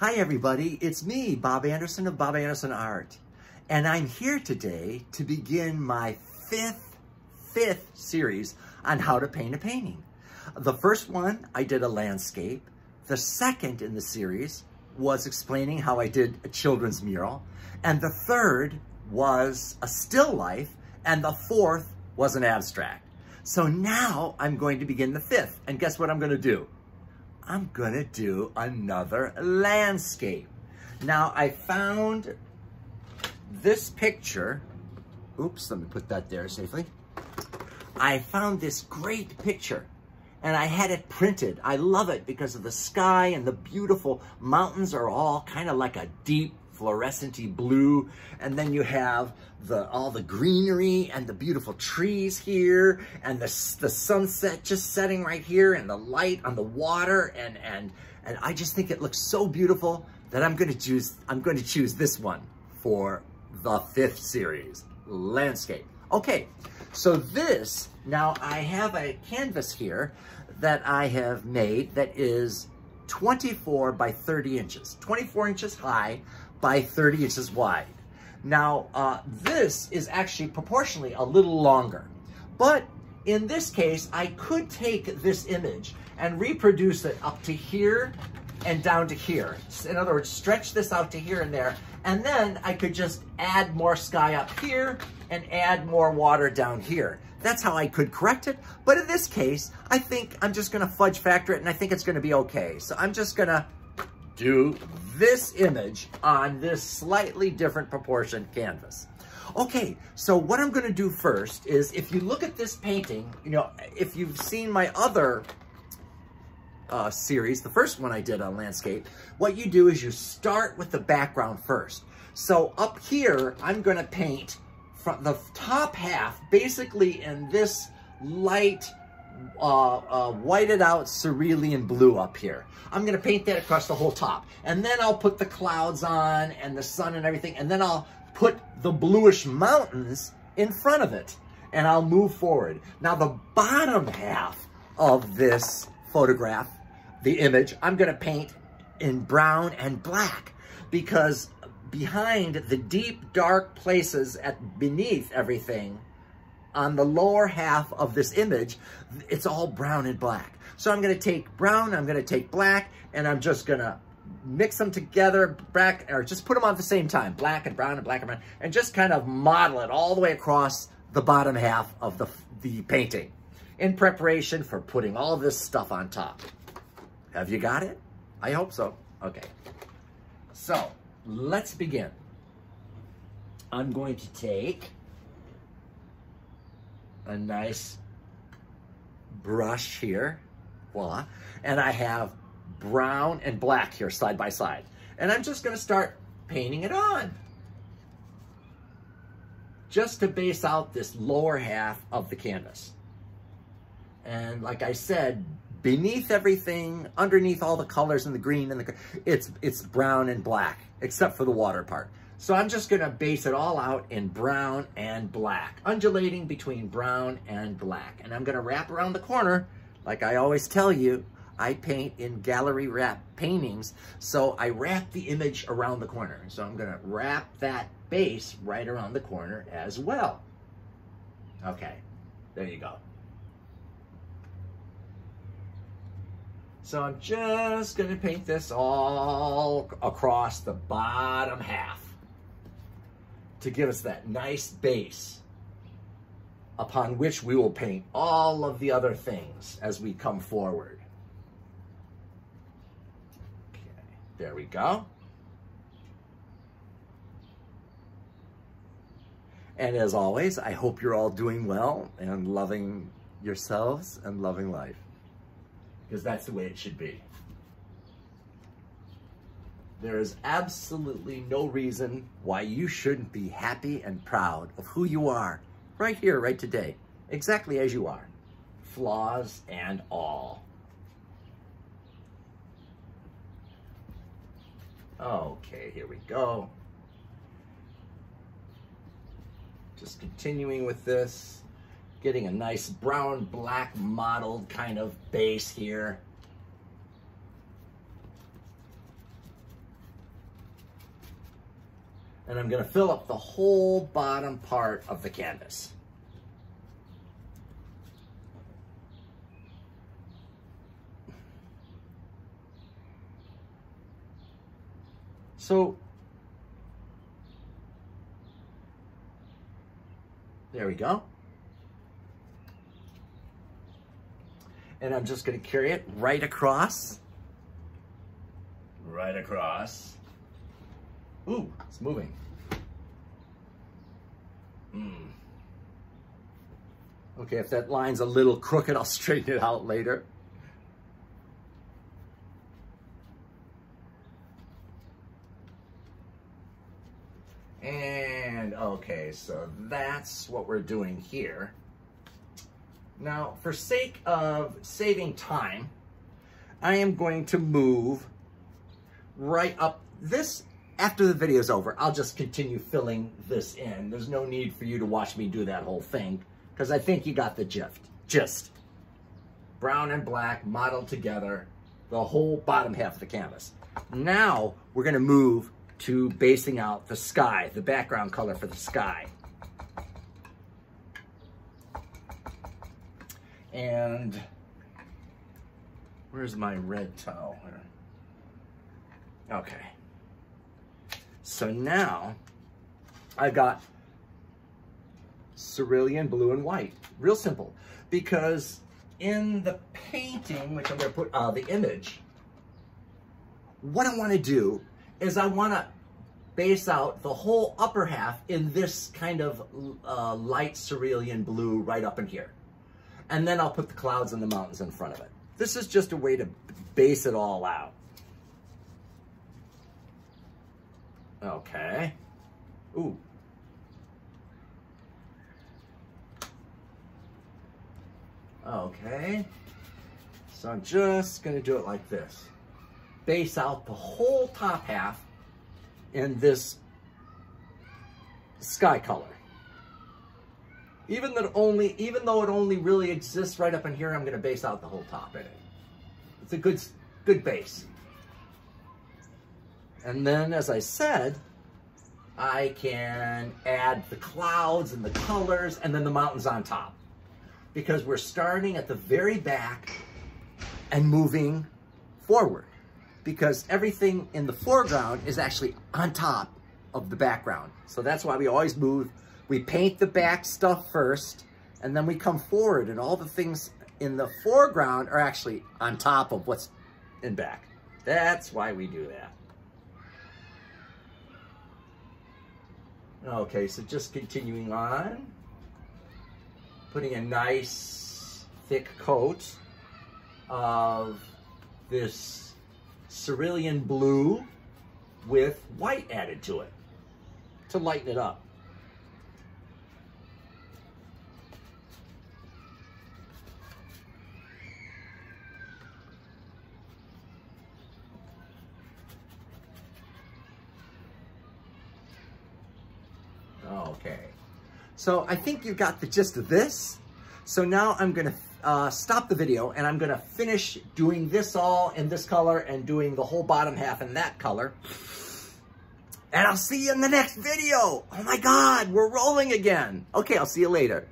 Hi everybody, it's me, Bob Anderson of Bob Anderson Art. And I'm here today to begin my fifth, fifth series on how to paint a painting. The first one, I did a landscape. The second in the series was explaining how I did a children's mural. And the third was a still life. And the fourth was an abstract. So now I'm going to begin the fifth. And guess what I'm going to do? I'm gonna do another landscape. Now I found this picture. Oops, let me put that there safely. I found this great picture and I had it printed. I love it because of the sky and the beautiful mountains are all kind of like a deep fluorescenty blue. And then you have the all the greenery and the beautiful trees here and the, the sunset just setting right here and the light on the water. And, and, and I just think it looks so beautiful that I'm going to choose, I'm going to choose this one for the fifth series, landscape. Okay, so this, now I have a canvas here that I have made that is 24 by 30 inches, 24 inches high by 30 inches wide. Now, uh, this is actually proportionally a little longer, but in this case, I could take this image and reproduce it up to here and down to here. In other words, stretch this out to here and there, and then I could just add more sky up here and add more water down here. That's how I could correct it. But in this case, I think I'm just gonna fudge factor it and I think it's gonna be okay. So I'm just gonna do this image on this slightly different proportion canvas. Okay, so what I'm gonna do first is if you look at this painting, you know, if you've seen my other uh, series, the first one I did on landscape, what you do is you start with the background first. So up here, I'm gonna paint from the top half, basically in this light uh, uh, whited out cerulean blue up here. I'm gonna paint that across the whole top. And then I'll put the clouds on and the sun and everything. And then I'll put the bluish mountains in front of it. And I'll move forward. Now the bottom half of this photograph, the image, I'm gonna paint in brown and black because behind the deep dark places at beneath everything on the lower half of this image, it's all brown and black. So I'm gonna take brown, I'm gonna take black, and I'm just gonna mix them together, black, or just put them on at the same time, black and brown and black and brown, and just kind of model it all the way across the bottom half of the, the painting in preparation for putting all this stuff on top. Have you got it? I hope so. Okay. So let's begin. I'm going to take a nice brush here, voila, and I have brown and black here side by side. And I'm just gonna start painting it on just to base out this lower half of the canvas. And like I said, beneath everything, underneath all the colors and the green and the, it's, it's brown and black, except for the water part. So I'm just gonna base it all out in brown and black, undulating between brown and black. And I'm gonna wrap around the corner, like I always tell you, I paint in gallery wrap paintings, so I wrap the image around the corner. So I'm gonna wrap that base right around the corner as well. Okay, there you go. So I'm just gonna paint this all across the bottom half to give us that nice base upon which we will paint all of the other things as we come forward. Okay, there we go. And as always, I hope you're all doing well and loving yourselves and loving life. Because that's the way it should be. There is absolutely no reason why you shouldn't be happy and proud of who you are right here, right today, exactly as you are, flaws and all. Okay, here we go. Just continuing with this, getting a nice brown black mottled kind of base here. And I'm gonna fill up the whole bottom part of the canvas. So there we go. And I'm just gonna carry it right across. Right across. Ooh, it's moving. Mm. Okay, if that line's a little crooked, I'll straighten it out later. And okay, so that's what we're doing here. Now, for sake of saving time, I am going to move right up this after the video's over. I'll just continue filling this in. There's no need for you to watch me do that whole thing because I think you got the gist. Just brown and black modeled together, the whole bottom half of the canvas. Now we're gonna move to basing out the sky, the background color for the sky. And where's my red towel? Okay. So now I've got cerulean blue and white. Real simple. Because in the painting, which I'm going to put uh, the image, what I want to do is I want to base out the whole upper half in this kind of uh, light cerulean blue right up in here. And then I'll put the clouds and the mountains in front of it. This is just a way to base it all out. Okay. Ooh. Okay. So I'm just to do it like this. Base out the whole top half in this sky color. Even that only, even though it only really exists right up in here, I'm to base out the whole top in it. It's a good, good base. And then, as I said, I can add the clouds and the colors and then the mountains on top. Because we're starting at the very back and moving forward. Because everything in the foreground is actually on top of the background. So that's why we always move. We paint the back stuff first, and then we come forward, and all the things in the foreground are actually on top of what's in back. That's why we do that. Okay, so just continuing on, putting a nice thick coat of this cerulean blue with white added to it to lighten it up. Okay. So I think you got the gist of this. So now I'm gonna uh, stop the video and I'm gonna finish doing this all in this color and doing the whole bottom half in that color. And I'll see you in the next video. Oh my God, we're rolling again. Okay, I'll see you later.